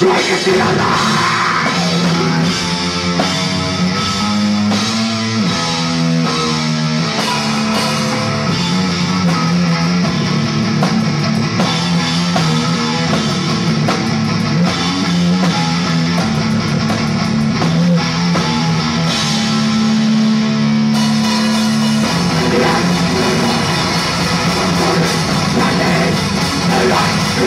Legacy alive! My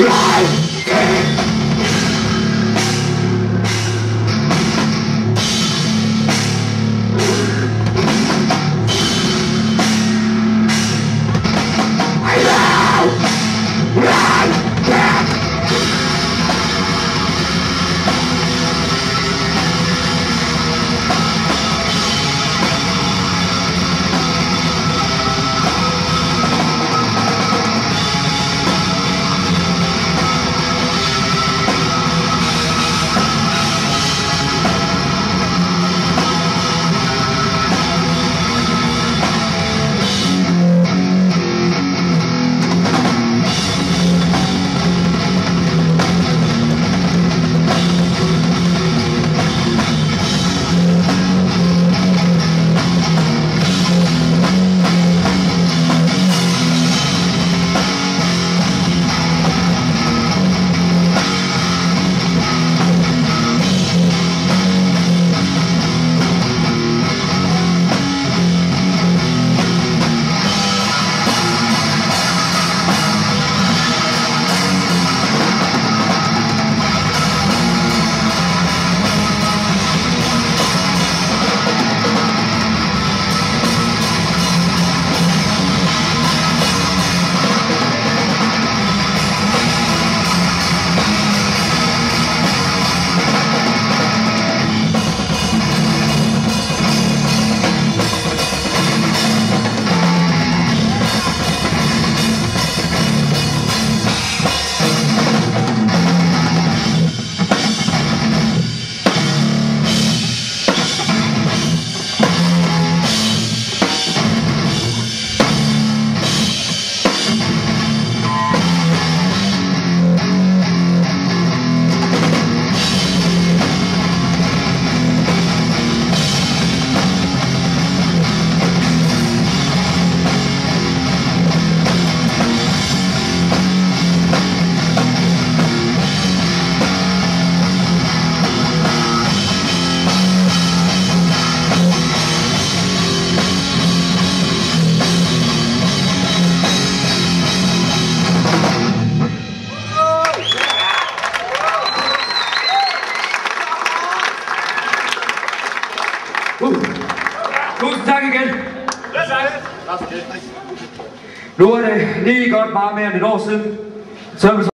life, Tusind tak igen. Nu er det lige godt meget mere end et år siden. Så så